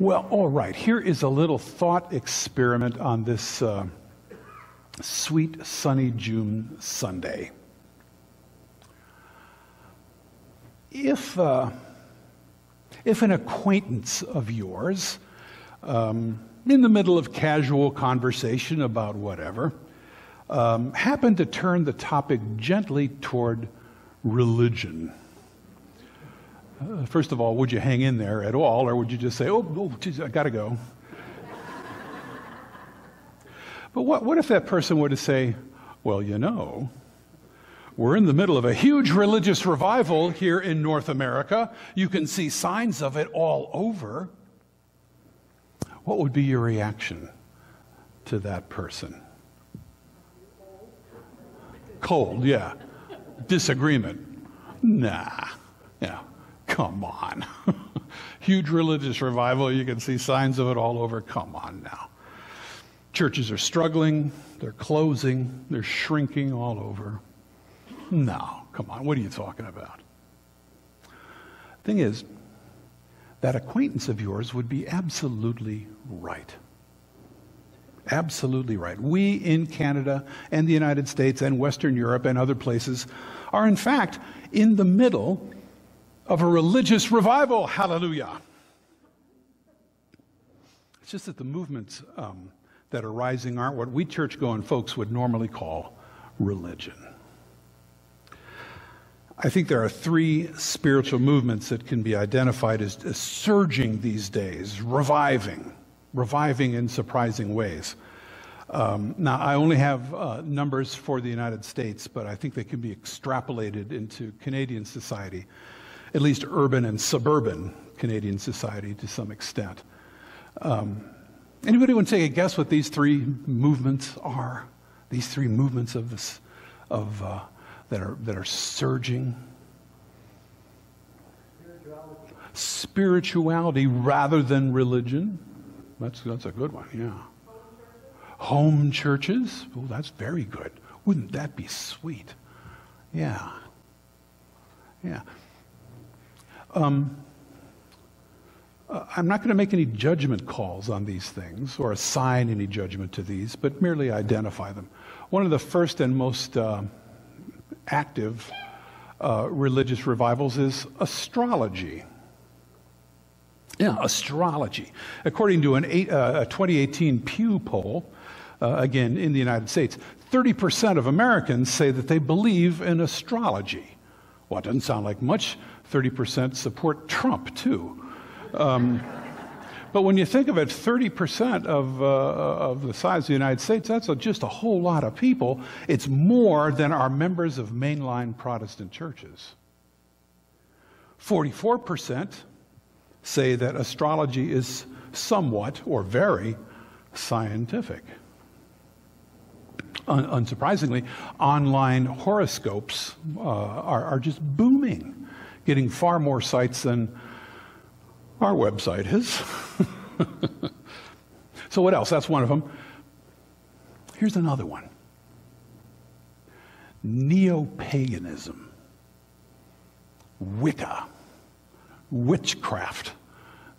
Well, all right. Here is a little thought experiment on this uh, sweet, sunny June Sunday. If, uh, if an acquaintance of yours, um, in the middle of casual conversation about whatever, um, happened to turn the topic gently toward religion, uh, first of all, would you hang in there at all, or would you just say, oh, oh geez, I got to go? but what, what if that person were to say, well, you know, we're in the middle of a huge religious revival here in North America. You can see signs of it all over. What would be your reaction to that person? Cold, yeah. Disagreement. Nah. Yeah. Come on. Huge religious revival. You can see signs of it all over. Come on now. Churches are struggling, they're closing, they're shrinking all over. No, come on. What are you talking about? Thing is, that acquaintance of yours would be absolutely right. Absolutely right. We in Canada and the United States and Western Europe and other places are, in fact, in the middle of a religious revival. Hallelujah. It's just that the movements um, that are rising aren't what we church going folks would normally call religion. I think there are three spiritual movements that can be identified as, as surging these days, reviving, reviving in surprising ways. Um, now, I only have uh, numbers for the United States, but I think they can be extrapolated into Canadian society at least urban and suburban Canadian society to some extent. Um, anybody want to take a guess what these three movements are? These three movements of this, of uh, that are that are surging. Spirituality. Rather than religion. That's that's a good one. Yeah. Home churches. Oh, that's very good. Wouldn't that be sweet? Yeah. Yeah. Um, uh, I'm not going to make any judgment calls on these things or assign any judgment to these, but merely identify them. One of the first and most uh, active uh, religious revivals is astrology. Yeah, astrology. According to an eight, uh, a 2018 Pew poll, uh, again in the United States, 30% of Americans say that they believe in astrology. Well, it doesn't sound like much 30% support Trump, too. Um, but when you think of it, 30% of, uh, of the size of the United States, that's a, just a whole lot of people. It's more than are members of mainline Protestant churches. 44% say that astrology is somewhat or very scientific. Un- unsurprisingly, online horoscopes uh, are, are just booming getting far more sites than our website is. so, what else? That's one of them. Here's another one neo paganism, Wicca, witchcraft,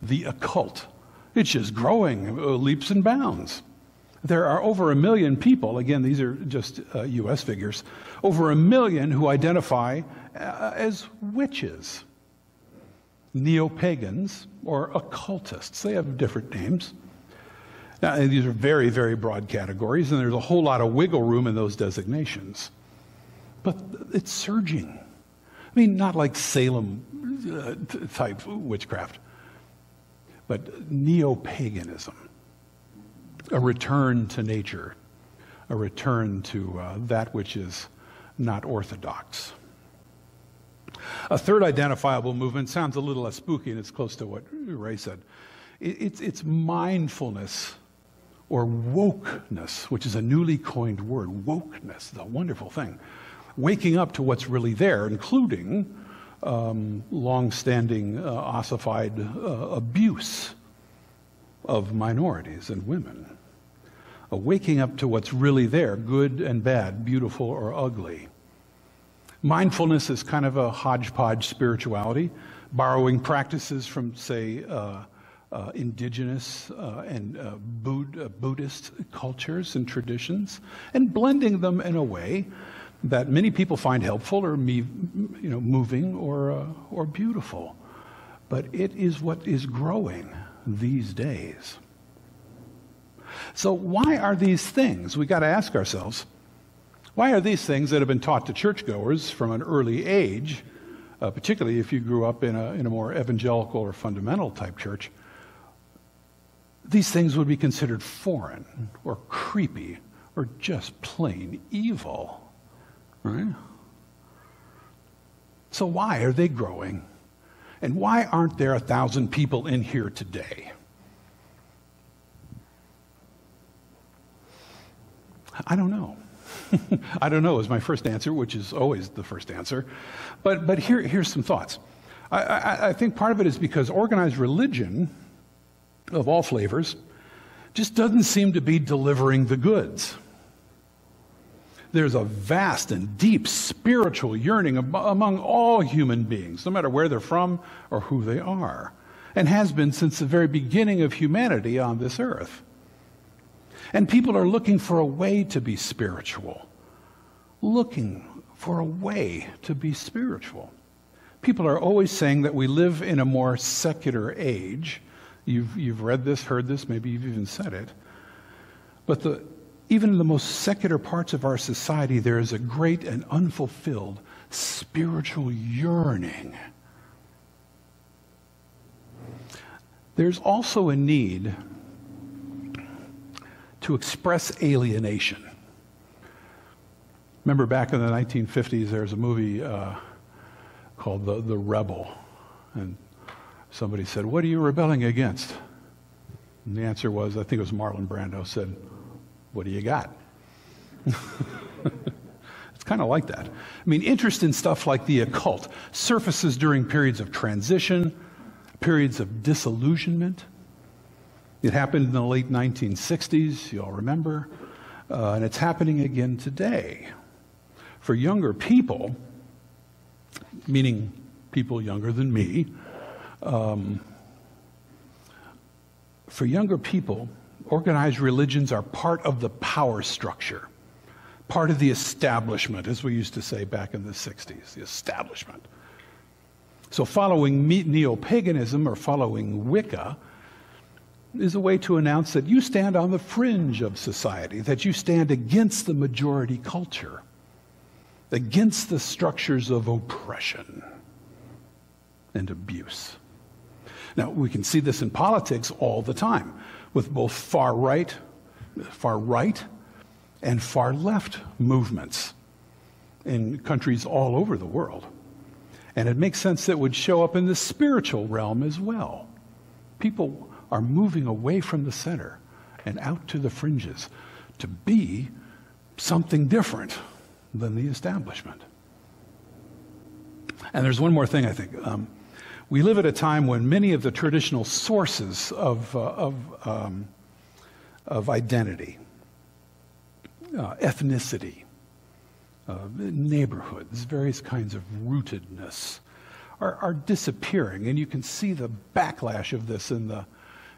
the occult. It's just growing uh, leaps and bounds. There are over a million people, again, these are just uh, US figures, over a million who identify as witches, neo pagans, or occultists. They have different names. Now, these are very, very broad categories, and there's a whole lot of wiggle room in those designations. But it's surging. I mean, not like Salem uh, type witchcraft, but neo paganism, a return to nature, a return to uh, that which is not orthodox. A third identifiable movement sounds a little less spooky, and it's close to what Ray said. It's, it's mindfulness or wokeness, which is a newly coined word. Wokeness a wonderful thing. Waking up to what's really there, including um, long-standing uh, ossified uh, abuse of minorities and women. A waking up to what's really there, good and bad, beautiful or ugly. Mindfulness is kind of a hodgepodge spirituality, borrowing practices from, say, uh, uh, indigenous uh, and uh, Bud- uh, Buddhist cultures and traditions and blending them in a way that many people find helpful or me, you know, moving or, uh, or beautiful. But it is what is growing these days. So, why are these things? We got to ask ourselves why are these things that have been taught to churchgoers from an early age, uh, particularly if you grew up in a, in a more evangelical or fundamental type church, these things would be considered foreign or creepy or just plain evil? Right? So, why are they growing? And why aren't there a thousand people in here today? I don't know. I don't know is my first answer, which is always the first answer. But, but here, here's some thoughts. I, I, I think part of it is because organized religion of all flavors just doesn't seem to be delivering the goods. There's a vast and deep spiritual yearning among all human beings, no matter where they're from or who they are, and has been since the very beginning of humanity on this earth. And people are looking for a way to be spiritual, looking for a way to be spiritual. People are always saying that we live in a more secular age. You've, you've read this, heard this, maybe you've even said it. But the, even in the most secular parts of our society, there is a great and unfulfilled spiritual yearning. There's also a need to express alienation. Remember back in the 1950s, there was a movie uh, called the, the Rebel. And somebody said, What are you rebelling against? And the answer was, I think it was Marlon Brando said, What do you got? it's kind of like that. I mean, interest in stuff like the occult surfaces during periods of transition, periods of disillusionment. It happened in the late 1960s, you all remember, uh, and it's happening again today. For younger people, meaning people younger than me, um, for younger people, organized religions are part of the power structure, part of the establishment, as we used to say back in the 60s, the establishment. So, following neo paganism or following Wicca is a way to announce that you stand on the fringe of society, that you stand against the majority culture, against the structures of oppression and abuse. Now, we can see this in politics all the time with both far right, far right, and far left movements in countries all over the world. And it makes sense that it would show up in the spiritual realm as well. People are moving away from the center and out to the fringes to be something different than the establishment. And there's one more thing I think. Um, we live at a time when many of the traditional sources of, uh, of, um, of identity, uh, ethnicity, uh, neighborhoods, various kinds of rootedness, are, are disappearing. And you can see the backlash of this in the,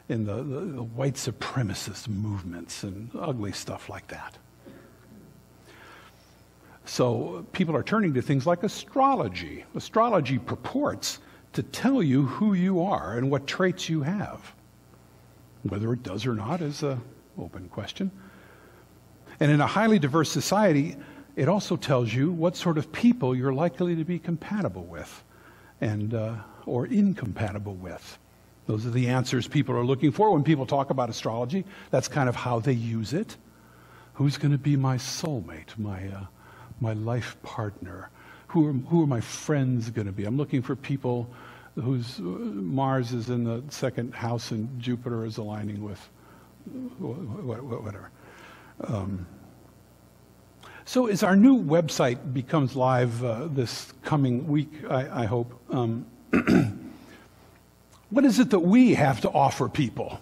in the, the, the white supremacist movements and ugly stuff like that. So people are turning to things like astrology. Astrology purports to tell you who you are and what traits you have. Whether it does or not is an open question. And in a highly diverse society, it also tells you what sort of people you're likely to be compatible with and, uh, or incompatible with. Those are the answers people are looking for when people talk about astrology. That's kind of how they use it. Who's going to be my soulmate, my, uh, my life partner? Who are, who are my friends going to be? I'm looking for people whose uh, Mars is in the second house and Jupiter is aligning with whatever. Um, so, as our new website becomes live uh, this coming week, I, I hope, um, What is it that we have to offer people?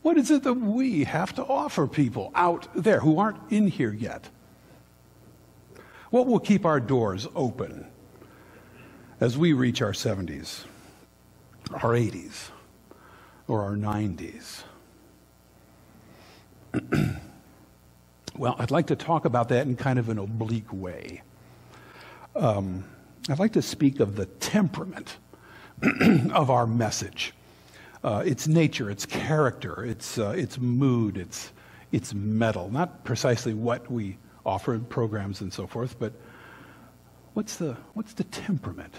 What is it that we have to offer people out there who aren't in here yet? What will keep our doors open as we reach our 70s, our 80s, or our 90s? well, I'd like to talk about that in kind of an oblique way. Um, I'd like to speak of the temperament of our message. Uh, its nature, its character, its, uh, its mood, its, its mettle. Not precisely what we offer in programs and so forth, but what's the, what's the temperament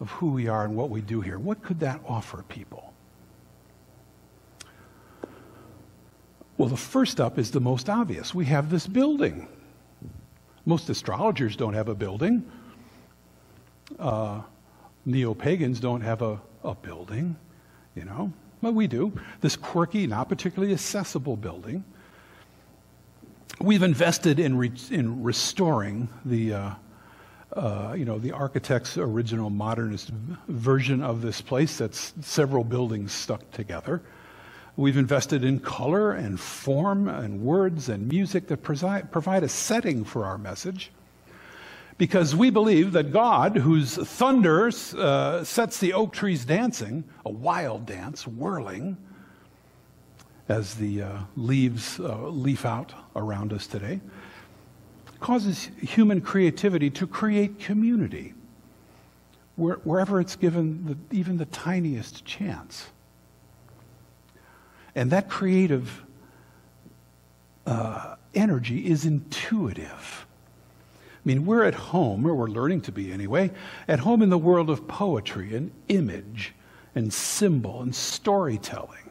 of who we are and what we do here? What could that offer people? Well, the first up is the most obvious. We have this building. Most astrologers don't have a building. Uh, Neo pagans don't have a, a building, you know, but we do. This quirky, not particularly accessible building. We've invested in, re- in restoring the, uh, uh, you know, the architect's original modernist version of this place that's several buildings stuck together. We've invested in color and form and words and music that provide a setting for our message because we believe that God, whose thunder uh, sets the oak trees dancing, a wild dance, whirling, as the uh, leaves uh, leaf out around us today, causes human creativity to create community where, wherever it's given the, even the tiniest chance. And that creative uh, energy is intuitive. I mean, we're at home, or we're learning to be anyway, at home in the world of poetry and image and symbol and storytelling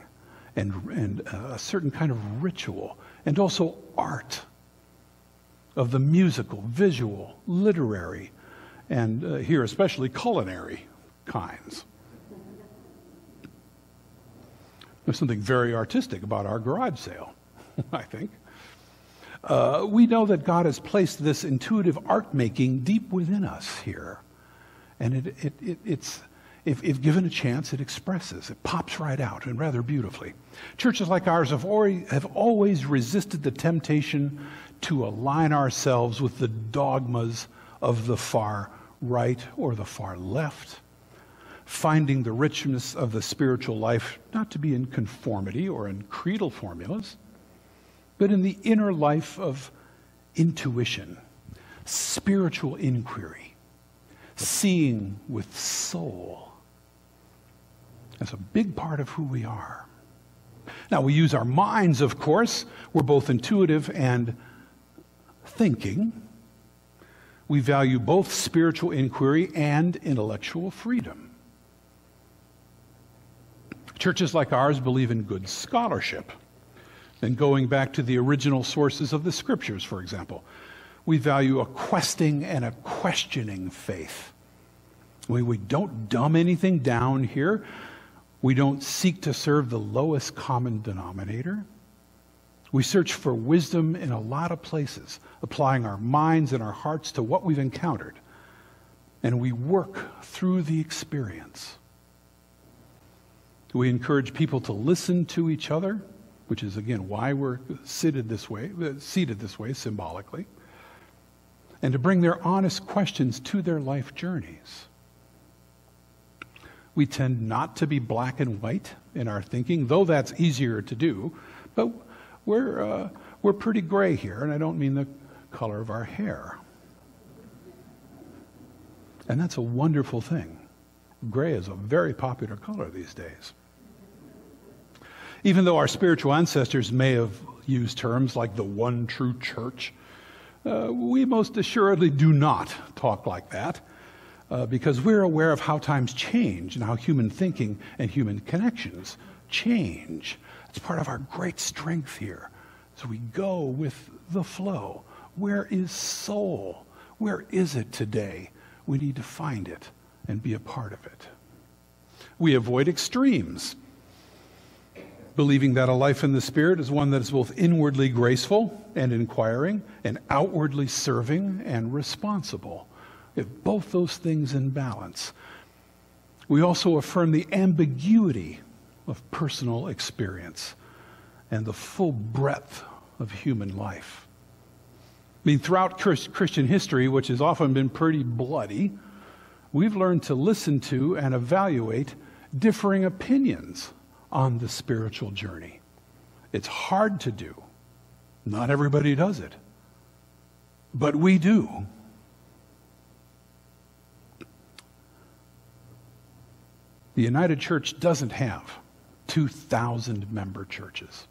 and, and uh, a certain kind of ritual and also art of the musical, visual, literary, and uh, here especially culinary kinds. There's something very artistic about our garage sale, I think. Uh, we know that God has placed this intuitive art making deep within us here. And it, it, it, it's, if, if, given a chance, it expresses, it pops right out and rather beautifully. Churches like ours have, already, have always resisted the temptation to align ourselves with the dogmas of the far right or the far left, finding the richness of the spiritual life not to be in conformity or in creedal formulas but in the inner life of intuition, spiritual inquiry, seeing with soul. That's a big part of who we are. Now, we use our minds, of course. We're both intuitive and thinking. We value both spiritual inquiry and intellectual freedom. Churches like ours believe in good scholarship and going back to the original sources of the scriptures, for example. We value a questing and a questioning faith. We, we don't dumb anything down here. We don't seek to serve the lowest common denominator. We search for wisdom in a lot of places, applying our minds and our hearts to what we've encountered. And we work through the experience. We encourage people to listen to each other which is again why we're seated this way, uh, seated this way symbolically, and to bring their honest questions to their life journeys. We tend not to be black and white in our thinking, though that's easier to do, but we're, uh, we're pretty gray here, and I don't mean the color of our hair. And that's a wonderful thing. Gray is a very popular color these days. Even though our spiritual ancestors may have used terms like the one true church, uh, we most assuredly do not talk like that uh, because we're aware of how times change and how human thinking and human connections change. It's part of our great strength here. So we go with the flow. Where is soul? Where is it today? We need to find it and be a part of it. We avoid extremes believing that a life in the Spirit is one that is both inwardly graceful and inquiring, and outwardly serving and responsible. If both those things in balance. We also affirm the ambiguity of personal experience and the full breadth of human life. I mean, throughout Christian history, which has often been pretty bloody, we've learned to listen to and evaluate differing opinions on the spiritual journey. It's hard to do. Not everybody does it. But we do. The United Church doesn't have 2,000 member churches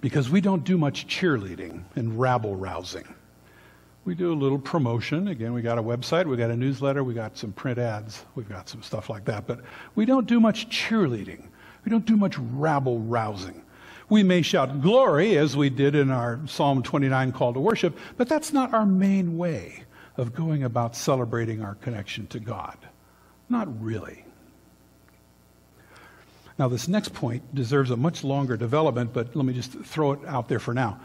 because we don't do much cheerleading and rabble rousing. We do a little promotion. Again, we got a website, we got a newsletter, we got some print ads, we've got some stuff like that. But we don't do much cheerleading. We don't do much rabble rousing. We may shout glory as we did in our Psalm 29 call to worship, but that's not our main way of going about celebrating our connection to God. Not really. Now, this next point deserves a much longer development, but let me just throw it out there for now.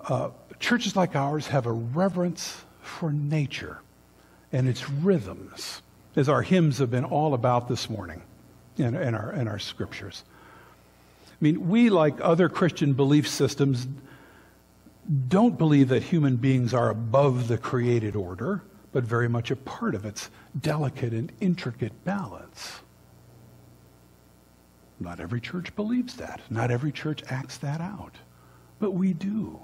Uh, churches like ours have a reverence for nature and its rhythms, as our hymns have been all about this morning in, in, our, in our scriptures. I mean, we, like other Christian belief systems, don't believe that human beings are above the created order, but very much a part of its delicate and intricate balance. Not every church believes that. Not every church acts that out. But we do.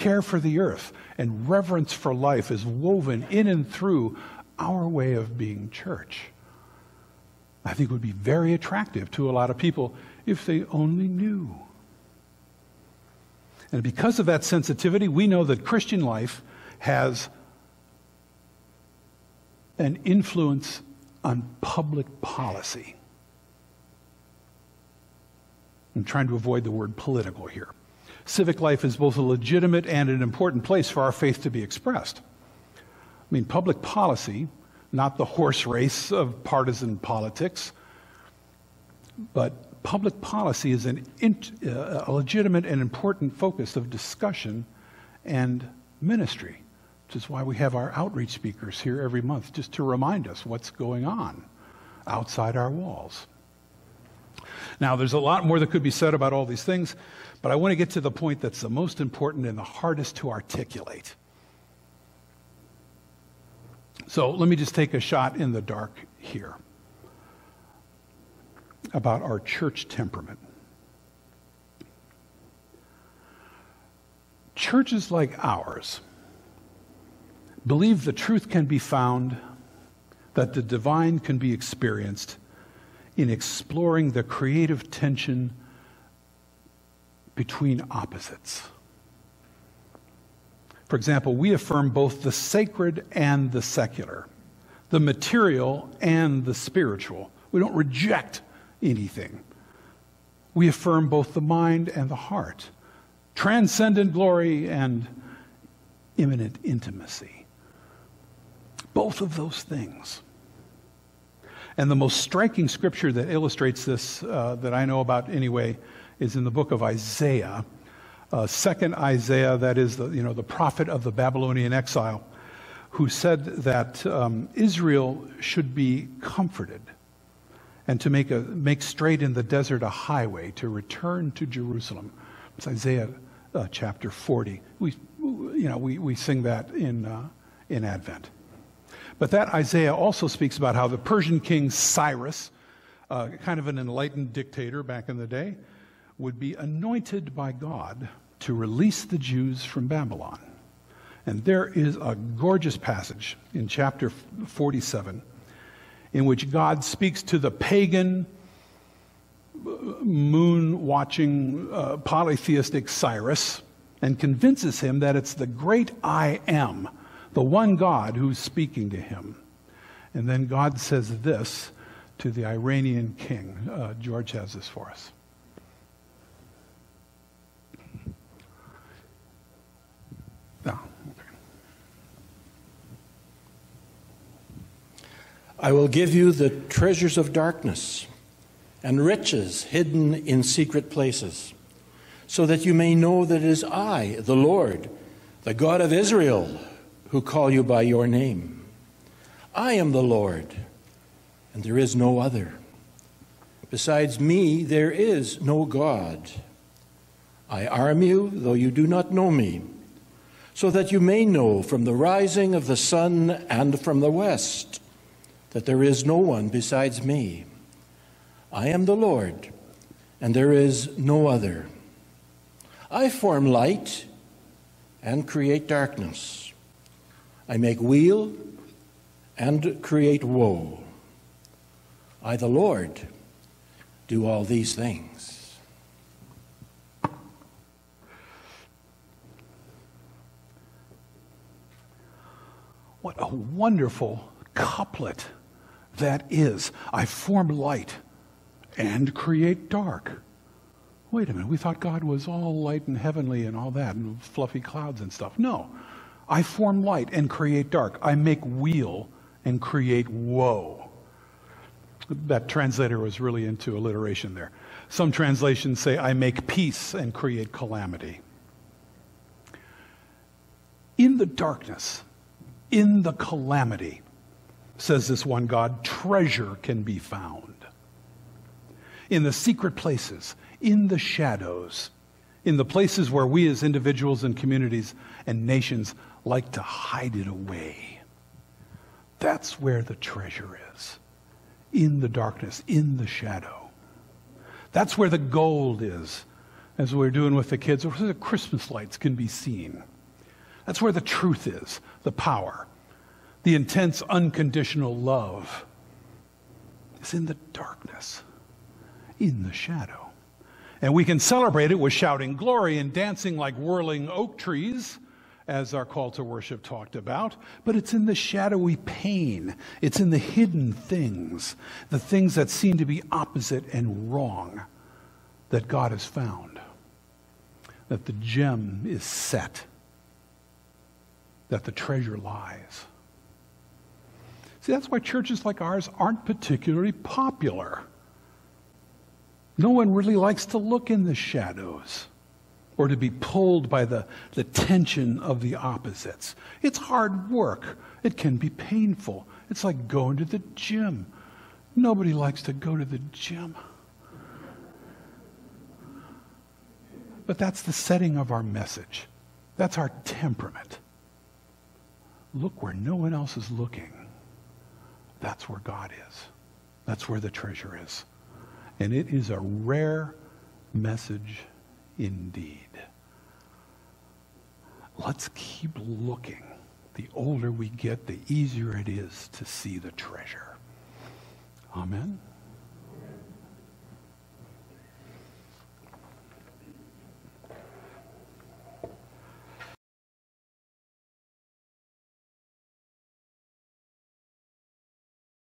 Care for the earth and reverence for life is woven in and through our way of being church. I think would be very attractive to a lot of people if they only knew. And because of that sensitivity, we know that Christian life has an influence on public policy. I'm trying to avoid the word political here. Civic life is both a legitimate and an important place for our faith to be expressed. I mean, public policy, not the horse race of partisan politics, but public policy is an uh, a legitimate and important focus of discussion and ministry, which is why we have our outreach speakers here every month, just to remind us what's going on outside our walls. Now, there's a lot more that could be said about all these things, but I want to get to the point that's the most important and the hardest to articulate. So let me just take a shot in the dark here about our church temperament. Churches like ours believe the truth can be found, that the divine can be experienced in exploring the creative tension between opposites. For example, we affirm both the sacred and the secular, the material and the spiritual. We don't reject anything. We affirm both the mind and the heart, transcendent glory and immanent intimacy. Both of those things. And the most striking scripture that illustrates this, uh, that I know about anyway, is in the book of Isaiah. Uh, second Isaiah, that is the, you know, the prophet of the Babylonian exile, who said that um, Israel should be comforted and to make, a, make straight in the desert a highway to return to Jerusalem. It's Isaiah uh, chapter 40. We, you know, we, we sing that in, uh, in Advent. But that Isaiah also speaks about how the Persian king Cyrus, uh, kind of an enlightened dictator back in the day, would be anointed by God to release the Jews from Babylon. And there is a gorgeous passage in chapter 47 in which God speaks to the pagan, moon watching, uh, polytheistic Cyrus and convinces him that it's the great I am the one God who's speaking to him. And then God says this to the Iranian king. Uh, George has this for us. No. Okay. I will give you the treasures of darkness and riches hidden in secret places, so that you may know that it is I, the Lord, the God of Israel who call you by your name. I am the Lord, and there is no other. Besides me, there is no God. I arm you, though you do not know me, so that you may know from the rising of the sun and from the west that there is no one besides me. I am the Lord, and there is no other. I form light and create darkness. I make weal and create woe. I, the Lord, do all these things. What a wonderful couplet that is. I form light and create dark. Wait a minute, we thought God was all light and heavenly and all that, and fluffy clouds and stuff. No. I form light and create dark. I make weal and create woe. That translator was really into alliteration there. Some translations say, I make peace and create calamity. In the darkness, in the calamity, says this one God, treasure can be found. In the secret places, in the shadows, in the places where we as individuals and communities and nations like to hide it away. That's where the treasure is. In the darkness, in the shadow. That's where the gold is, as we're doing with the kids, where the Christmas lights can be seen. That's where the truth is, the power, the intense, unconditional love is in the darkness, in the shadow. And we can celebrate it with shouting glory and dancing like whirling oak trees, as our call to worship talked about. But it's in the shadowy pain, it's in the hidden things, the things that seem to be opposite and wrong, that God has found. That the gem is set, that the treasure lies. See, that's why churches like ours aren't particularly popular. No one really likes to look in the shadows or to be pulled by the, the tension of the opposites. It's hard work. It can be painful. It's like going to the gym. Nobody likes to go to the gym. But that's the setting of our message. That's our temperament. Look where no one else is looking. That's where God is. That's where the treasure is. And it is a rare message indeed. Let's keep looking. The older we get, the easier it is to see the treasure. Amen.